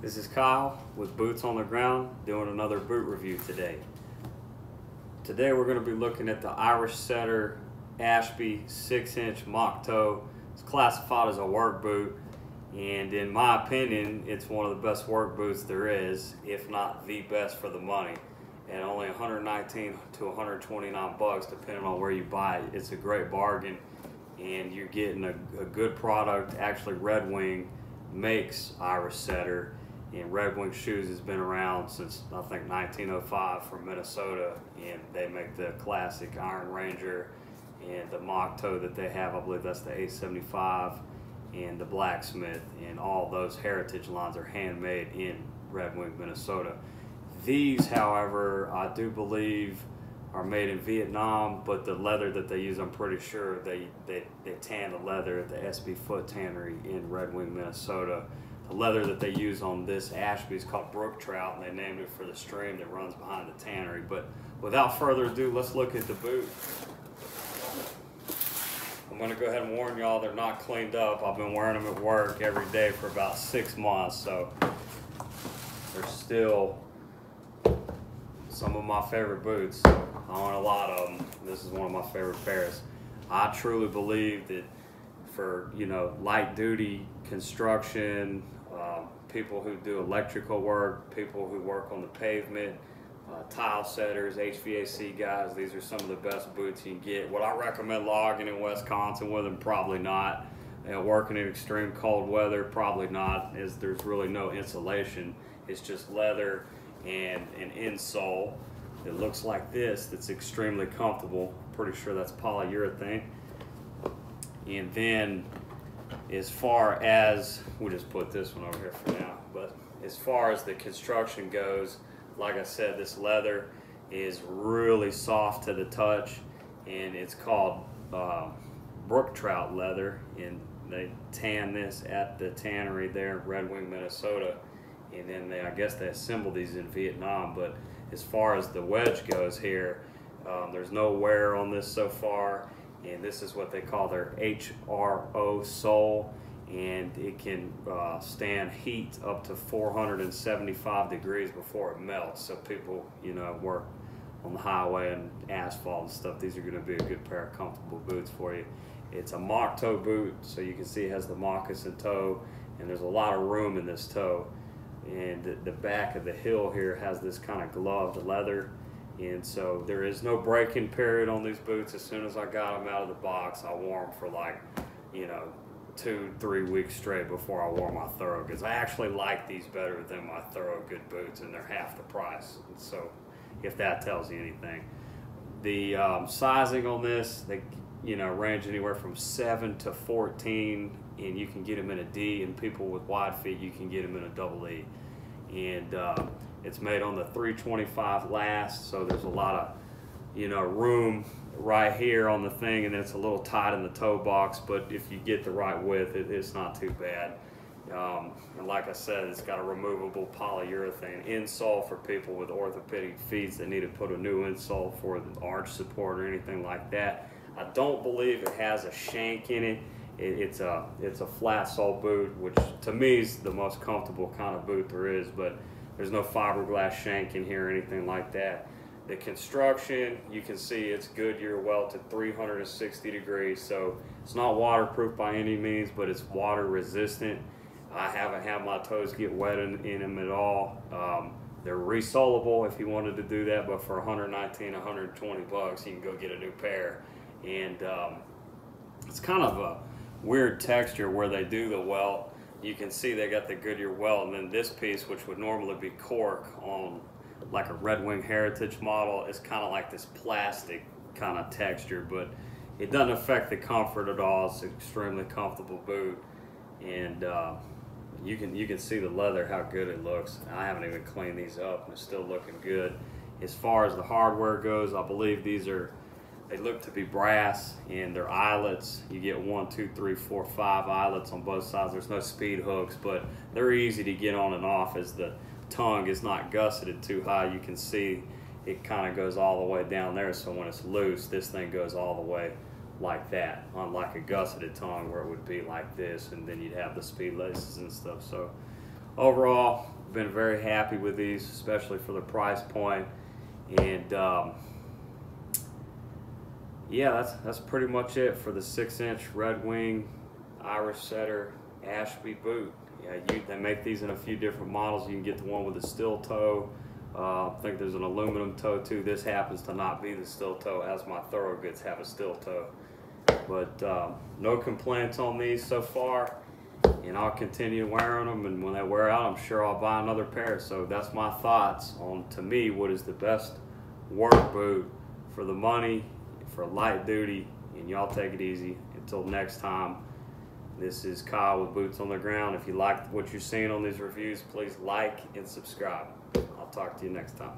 This is Kyle with Boots on the Ground doing another boot review today. Today we're going to be looking at the Irish Setter Ashby 6 inch mock toe. It's classified as a work boot and in my opinion it's one of the best work boots there is if not the best for the money at only 119 to 129 bucks depending on where you buy it. It's a great bargain and you're getting a, a good product. Actually Red Wing makes Irish Setter and Red Wing Shoes has been around since I think 1905 from Minnesota, and they make the classic Iron Ranger and the mock toe that they have. I believe that's the 875 and the Blacksmith, and all those heritage lines are handmade in Red Wing, Minnesota. These, however, I do believe are made in Vietnam, but the leather that they use, I'm pretty sure they, they, they tan the leather at the SB Foot Tannery in Red Wing, Minnesota. The leather that they use on this Ashby is called brook trout, and they named it for the stream that runs behind the tannery. But without further ado, let's look at the boot. I'm going to go ahead and warn y'all they're not cleaned up. I've been wearing them at work every day for about six months, so they're still some of my favorite boots. I own a lot of them. This is one of my favorite pairs. I truly believe that for you know light duty construction, um, people who do electrical work, people who work on the pavement, uh, tile setters, HVAC guys. These are some of the best boots you can get. Would I recommend logging in Wisconsin with them? Probably not. You know, working in extreme cold weather, probably not, as there's really no insulation. It's just leather and an insole that looks like this that's extremely comfortable. Pretty sure that's polyurethane. And then as far as, we'll just put this one over here for now, but as far as the construction goes, like I said, this leather is really soft to the touch and it's called uh, brook trout leather and they tan this at the tannery there Red Wing, Minnesota. And then they, I guess they assemble these in Vietnam, but as far as the wedge goes here, um, there's no wear on this so far and this is what they call their HRO sole and it can uh, stand heat up to 475 degrees before it melts. So people you know work on the highway and asphalt and stuff. These are going to be a good pair of comfortable boots for you. It's a mock toe boot so you can see it has the moccasin toe. And there's a lot of room in this toe. And the, the back of the heel here has this kind of gloved leather and so there is no break-in period on these boots. As soon as I got them out of the box, I wore them for like, you know, two, three weeks straight before I wore my Thorogood. I actually like these better than my Thorogood boots, and they're half the price. So if that tells you anything. The um, sizing on this, they you know range anywhere from seven to 14, and you can get them in a D. And people with wide feet, you can get them in a double E. And uh, it's made on the 325 last, so there's a lot of, you know, room right here on the thing, and it's a little tight in the toe box, but if you get the right width, it, it's not too bad. Um, and like I said, it's got a removable polyurethane insole for people with orthopedic feet that need to put a new insole for the arch support or anything like that. I don't believe it has a shank in it. it it's a it's a flat sole boot, which to me is the most comfortable kind of boot there is. But there's no fiberglass shank in here or anything like that. The construction, you can see it's Goodyear welted 360 degrees, so it's not waterproof by any means, but it's water resistant. I haven't had my toes get wet in, in them at all. Um, they're resolable if you wanted to do that, but for 119, 120 bucks, you can go get a new pair. And um, it's kind of a weird texture where they do the welt you can see they got the Goodyear welt and then this piece which would normally be cork on like a Red Wing Heritage model is kind of like this plastic kind of texture but it doesn't affect the comfort at all. It's an extremely comfortable boot and uh, you can you can see the leather how good it looks. I haven't even cleaned these up and it's still looking good. As far as the hardware goes I believe these are they look to be brass and they're eyelets. You get one, two, three, four, five eyelets on both sides. There's no speed hooks, but they're easy to get on and off as the tongue is not gusseted too high. You can see it kind of goes all the way down there. So when it's loose, this thing goes all the way like that, unlike a gusseted tongue where it would be like this and then you'd have the speed laces and stuff. So overall, been very happy with these, especially for the price point. And um, yeah, that's that's pretty much it for the six-inch Red Wing Irish Setter Ashby boot. Yeah, you, they make these in a few different models. You can get the one with the steel toe. Uh, I think there's an aluminum toe too. This happens to not be the steel toe, as my Thorogoods have a steel toe. But uh, no complaints on these so far, and I'll continue wearing them. And when they wear out, I'm sure I'll buy another pair. So that's my thoughts on, to me, what is the best work boot for the money, for light duty. And y'all take it easy. Until next time. This is Kyle with Boots on the Ground. If you like what you're seeing on these reviews, please like and subscribe. I'll talk to you next time.